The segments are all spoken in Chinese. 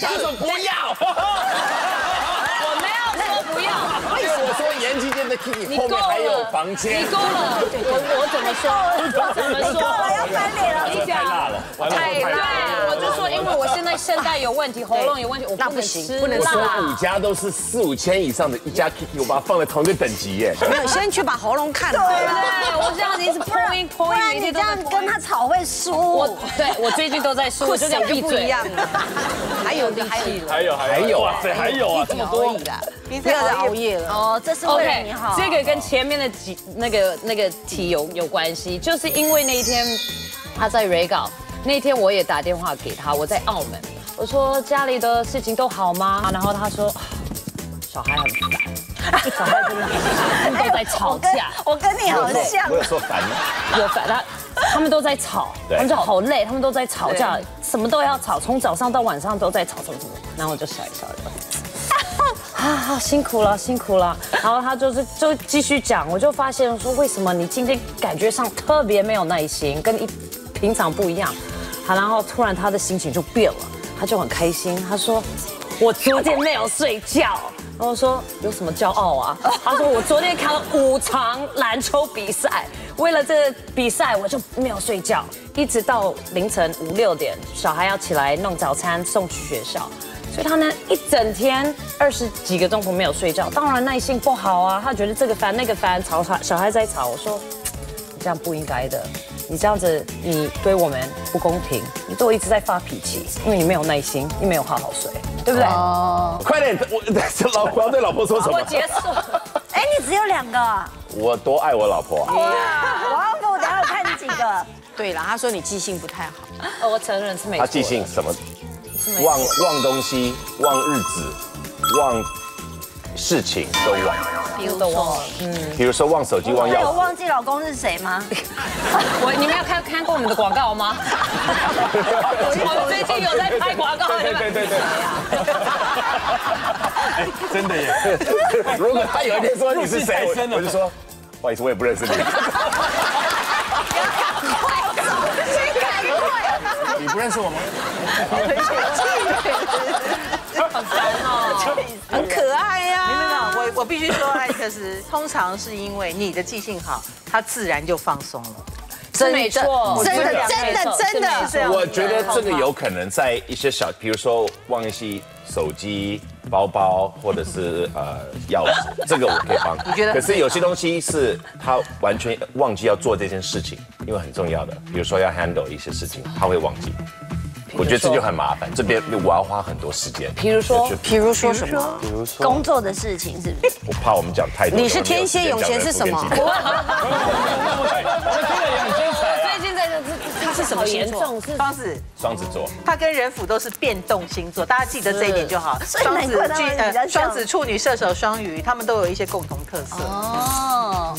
他说不要。我没有说不要，因为我说延吉街的 Kiki 后面还有房间，你够了，我我怎么说？我怎么说？要翻脸了，你讲太辣了，我就说，因为我现在声带有问题，喉咙有问题，我不能吃不能我说。五家都是四五千以上的一家 Kiki，我把它放在同一个等级耶。没有，先去把喉咙看好。对，我这样子一直 point 不 point，然你这样跟他吵会输。我对我最近都在输，我就讲闭嘴。还有就还有，还有还有啊哇塞，还有啊，这么多。不要再熬夜了。哦，这是为了 OK，你好。这个跟前面的几那个那个题有有关系，就是因为那一天他在 re 稿，那天我也打电话给他，我在澳门，我说家里的事情都好吗？然后他说啊小孩很烦，小孩真的很烦，他们都在吵架。我跟你好像我。有说烦吗？有烦他，他们都在吵，他们就好累，他们都在吵架，什么都要吵，从早上到晚上都在吵，什么什么。然后我就笑一笑，啊，好辛苦了，辛苦了。然后他就是就继续讲，我就发现说，为什么你今天感觉上特别没有耐心，跟一平常不一样。好，然后突然他的心情就变了，他就很开心，他说，我昨天没有睡觉。然后说有什么骄傲啊？他说我昨天看了五场篮球比赛，为了这比赛我就没有睡觉，一直到凌晨五六点，小孩要起来弄早餐送去学校，所以他呢一整天二十几个钟头没有睡觉，当然耐性不好啊，他觉得这个烦那个烦，吵吵小孩在吵，我说你这样不应该的，你这样子你对我们不公平，你对我一直在发脾气，因为你没有耐心，你没有好好睡，对不对？哦快点，我老我要对老婆说什么我？结束。哎，你只有两个啊。我多爱我老婆啊！哇，我要不我等下看你几个。对了，他说你记性不太好，哦，我承认是没错。他记性什么？忘忘东西，忘日子，忘事情都忘。比如都忘了。比如说忘手机，忘还有钥匙。忘记老公是谁吗？我你们有看看过我们的广告吗？我最近有在拍广告，对对对对。哎，真的耶。如果他有一天说你是谁，我就说，不好意思，我也不认识你。不认识我吗？很可爱呀、没有没有，我我必须说，艾克斯通常是因为你的记性好，他自然就放松了。真没错，真的真的真的我觉得这个有可能在一些小，比如说忘一些手机、包包或者是呃钥匙，这个我可以帮。你觉得可是有些东西是他完全忘记要做这件事情，因为很重要的，比如说要 handle 一些事情，他会忘记。我觉得这就很麻烦，这边我要花很多时间。比如说比如说什么？比如说工作的事情是不是？我怕我们讲太多。你是天蝎永贤是什么 我。最近在这他是什么严重？是双子，双子座，他跟人辅都是变动星座，大家记得这一点就好。所以难怪他们比较像双子、处女、射手、双鱼，他们都有一些共同特色哦，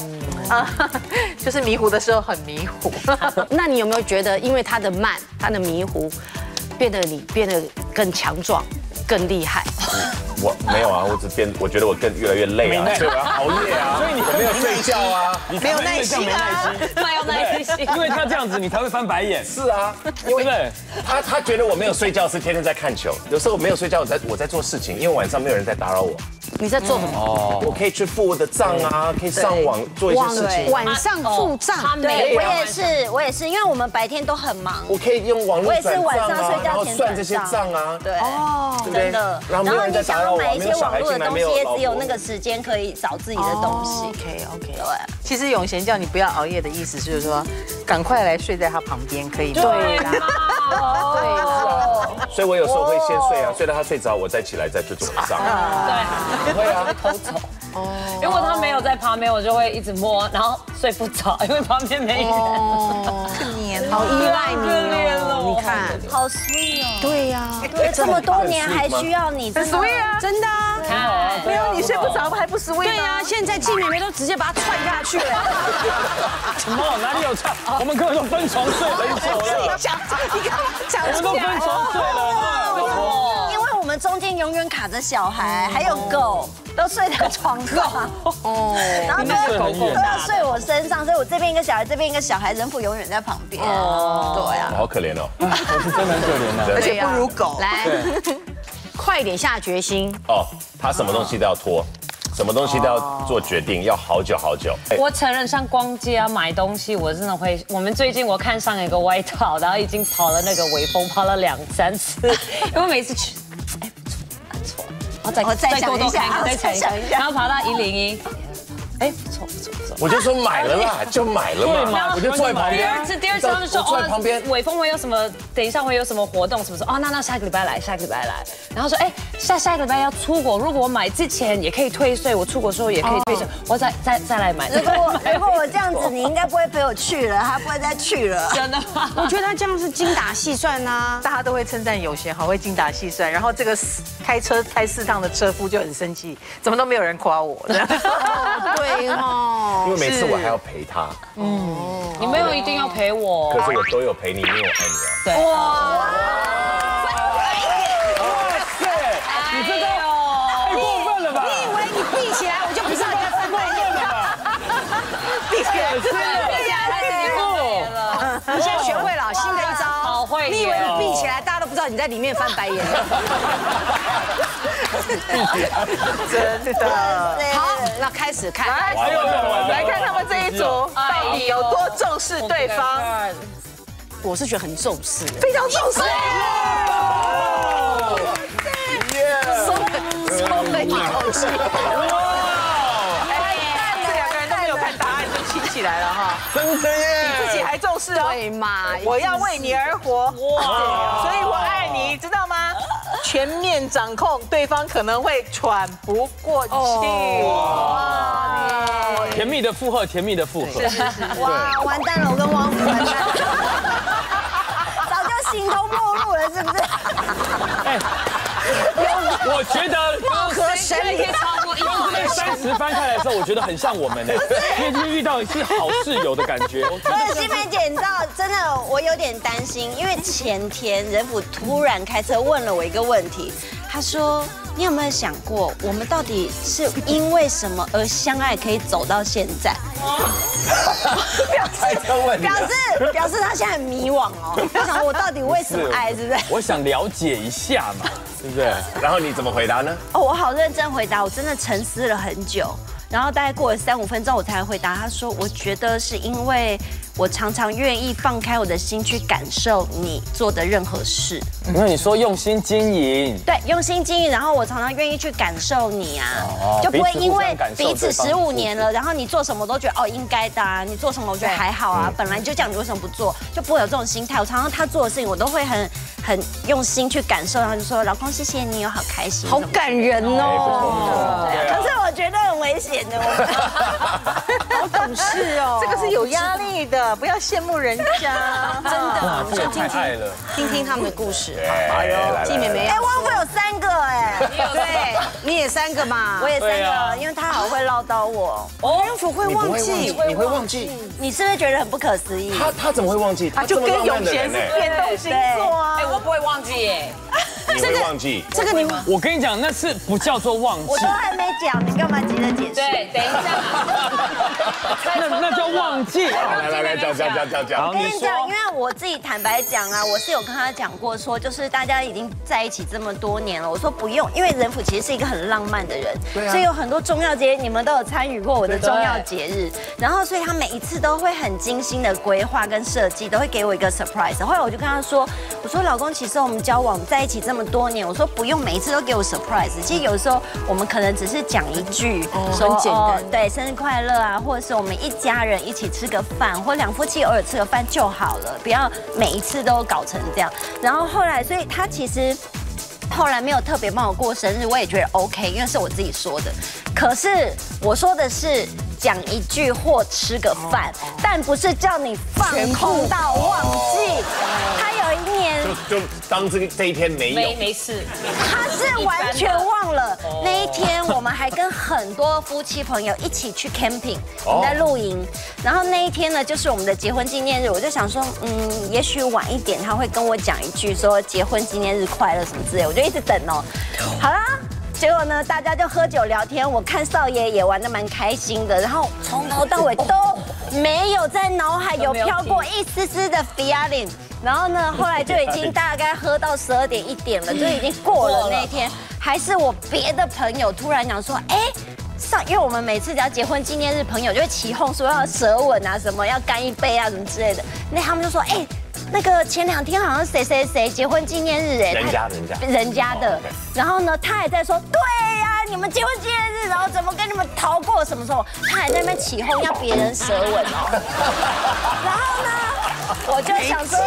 啊，就是迷糊的时候很迷糊。那你有没有觉得，因为他的慢，他的迷糊，变得你变得更强壮、更厉害？我没有啊，我只变，我觉得我更越来越累啊，所以我要熬夜啊，所以你我没有睡觉啊。你没有耐心啊耐心，没有耐心。因为他这样子，你才会翻白眼，是啊，对不对？他他觉得我没有睡觉是天天在看球，有时候我没有睡觉，我在我在做事情，因为晚上没有人在打扰我，你在做什么？我可以去付我的账啊，可以上网做一些事情，晚上付账。对我也是，我也是，因为我们白天都很忙。我可以用网络我也是转账啊晚上睡，然后觉前算这些账啊，对，哦，真的。然后你想要买一些网络的东西，也只有那个时间可以找自己的东西。OK OK，对，其实永贤叫你不要熬夜的意思就是说，赶快来睡在他旁边，可以吗？对啦，哦，所以我有时候会先睡啊，睡到他睡着，我再起来再去做我的账。对，会啊，偷走。哦。如果他没有在旁边，我就会一直摸，然后睡不着，因为旁边没人。好依赖你可怜哦，哦你看，好 sweet 哦。对呀，对，这么多年还需要你，真的。sweet 啊，真的对呀，现在季妹妹都直接把它踹下去了。什么？哪里有踹？我们根本都分床睡很久了，讲，你干嘛讲我们都分床睡了。因为我们中间永远卡着小孩，还有狗，都睡在床上。哦，然后都要你们睡很远都要睡我身上，所以我这边一个小孩，这边一个小孩，人父永远在旁边。哦，对啊。好可怜哦。我是真的很可怜的。而且不如狗。来，快点下决心。哦，他什么东西都要拖，什么东西都要做决定，要好久好久。哎我承认，像逛街啊、买东西，我真的会。我们最近我看上一个外套，然后已经跑了那个微风，跑了两三次，因为每次去，哎，不错，不错，然后我再再多多想一下看看，再 再想一下然后跑到一零一，哎，不错不错不错。我就说买了啦，就买了对嘛，嘛我就坐在旁边。第二次，第二次他们说我坐在旁边哦，伟峰会有什么？等一下会有什么活动？什么时候？哦，那那下个礼拜来，下个礼拜来。然后说，哎，下下个礼拜要出国，如果我买之前也可以退税，我出国的时候也可以退税，我再再再来买。如果我如果我这样子，你应该不会陪我去了，他不会再去了。真的吗？我觉得他这样是精打细算啊。大家都会称赞有贤好会精打细算，然后这个开车开四趟的车夫就很生气，怎么都没有人夸我这样。对哦，因为每次我还要陪他，你没有一定要陪我可。是我都有陪你，因为我爱你啊。对。哇塞，你这个太过分了吧？你以为你闭起来我就不知道你在翻白眼了？闭起来真的，你现在学会了新的一招，好会你以为你闭起来，大你在里面翻白眼。真的。好，那开始看。来，看他们这一组到底有多重视对方，我是觉得很重视，非常重视。松了一口气。这两个人都没有看答案就亲起来了哈，真的耶！自己还重视哦。对嘛？我要为你而活，哇！所以我爱你，知道吗？全面掌控，对方可能会喘不过气。哇！甜蜜的附和，甜蜜的附和。哇，完蛋了，我跟汪峰完蛋了，早就形同陌路了，是不是？我觉得刚和神明超过一刚这个三十翻开来的时候，我觉得很像我们呢，因为就是遇到是好室友的感觉。我觉得不是新梅姐，你知道，真的我有点担心，因为前天仁甫突然开车问了我一个问题，他说：“你有没有想过，我们到底是因为什么而相爱，可以走到现在？” 表啊，示表示他现在很迷惘哦，他想我到底为什么爱，是不是？我想了解一下嘛，对不对？然后你怎么回答呢？哦，我好认真回答，我真的沉思了很久，然后大概过了三五分钟，我才回答。他说，我觉得是因为我常常愿意放开我的心去感受你做的任何事，那你说用心经营，对，用心经营，然后我常常愿意去感受你啊，哦就不会因为彼此十五年了，然后你做什么都觉得哦应该的啊，你做什么我觉得还好啊，本来就这样，你为什么不做？就不会有这种心态。我常常他做的事情，我都会很很用心去感受，然后就说老公谢谢你，我好开心，好感人哦。对啊可是我觉得很危险的，我 好懂事哦。这个是有压力的，不要羡慕人家。真的，我们就听听。听听他们的故事。哎呦季妹妹哎，汪峰有对，你也三个嘛。我也三个，因为他好会唠叨我。哦，永福会忘记，你会忘记？你是不是觉得很不可思议？他他怎么会忘记？他就跟永贤是？变动星座啊。哎，我不会忘记耶。你会忘记？这个你我跟你讲，那是不叫做忘记我都，还没讲，你干嘛急着解释？对，等一下。那 那叫忘记。来来来，讲讲讲讲讲我跟你讲，因为我自己坦白讲啊，我是有跟他讲过说，就是大家已经在一起这么多年了，我说不用，因为人府其实是一个很浪漫的人，所以有很多重要节日你们都有参与过我的重要节日，然后所以他每一次都会很精心的规划跟设计，都会给我一个 surprise。后来我就跟他说，我说老公，其实我们交往在一起这么多年，我说不用每一次都给我 surprise，其实有时候我们可能只是讲一句，说很简单哦对，生日快乐啊，或者是我们一家人一起吃个饭，或两夫妻偶尔吃个饭就好了，不要每一次都搞成这样。然后后来，所以他其实。后来没有特别帮我过生日，我也觉得 OK，因为是我自己说的。可是我说的是讲一句或吃个饭，但不是叫你放空到忘记。就就当这个这一天没有没。没事。他是完全忘了那一天，我们还跟很多夫妻朋友一起去 camping，我们在露营。然后那一天呢，就是我们的结婚纪念日，我就想说，嗯，也许晚一点他会跟我讲一句说结婚纪念日快乐什么之类，我就一直等哦。好啦。结果呢，大家就喝酒聊天，我看少爷也玩的蛮开心的，然后从头到尾都没有在脑海有飘过一丝丝的 feeling。然后呢，后来就已经大概喝到十二点一点了，就已经过了那天。还是我别的朋友突然讲说，哎，上，因为我们每次只要结婚纪念日，朋友就会起哄说要舌吻啊，什么要干一杯啊，什么之类的。那他们就说，哎，那个前两天好像谁谁谁结婚纪念日，哎，人家人家人家的。然后呢，他还在说，对，们结婚纪念日，然后怎么跟你们逃过什么时候？他还在那边起哄要别人舌吻哦。然后呢，我就想说，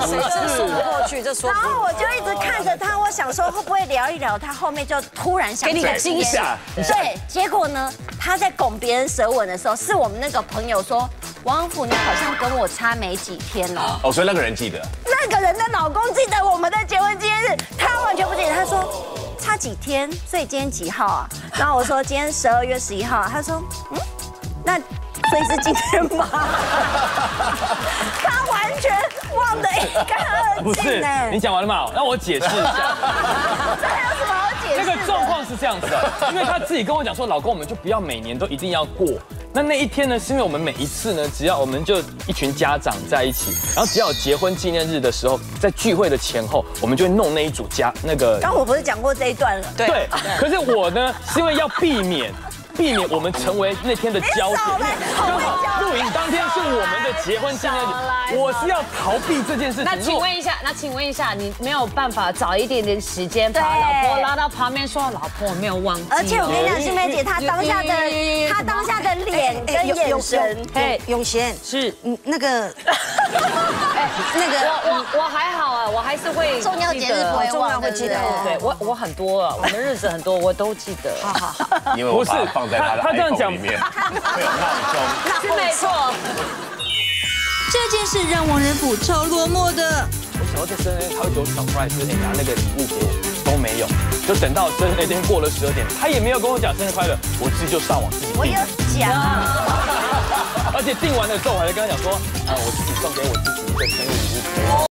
这个谁真说不过去，这说然后我就一直看着他，我想说会不会聊一聊，他后面就突然想给你个惊喜。对，结果呢，他在拱别人舌吻的时候，是我们那个朋友说，王府你好像跟我差没几天哦。哦，所以那个人记得。那个人的老公记得我们的结婚纪念日，他完全不记得。他说差几天，所以今天几号啊？然后我说今天十二月十一号。他说嗯，那所以是今天吗？他完全忘得一干二不是净呢。你讲完了吗？让我解释一下。这还有什么好解释这？个状况是这样子的，因为他自己跟我讲说，老公，我们就不要每年都一定要过。那那一天呢，是因为我们每一次呢，只要我们就一群家长在一起，然后只要有结婚纪念日的时候，在聚会的前后，我们就会弄那一组家那个刚我不是讲过这一段了？对。可是我呢，是因为要避免避免我们成为那天的焦点，刚好录影当天是我们的结婚纪念日，我是要逃避这件事情。那请问一下，那请问一下，你没有办法找一点点时间把老婆拉到旁边说，老婆我没有忘记。哦。而且我跟你讲，新梅姐她当下的她当下的脸跟眼神，哎，永贤是。嗯那个，哎那个我我我还好啊，我还是会重要节日不会重要忘，会记得对我我很多啊，我们日子很多，我都记得。好好好，因为我把放在他的他他这样 iPhone 讲里面，没有闹钟。是没错。这件事让王仁甫超落寞的。我想要在生日他会给我 surprise，哎拿那个礼物给我，都没有。就等到生日那天过了十二点，他也没有跟我讲生日快乐，我自己就上网自己我有订。讲，而且订完了之后，我还跟他讲说，啊，我自己送给我自己一个生日礼物。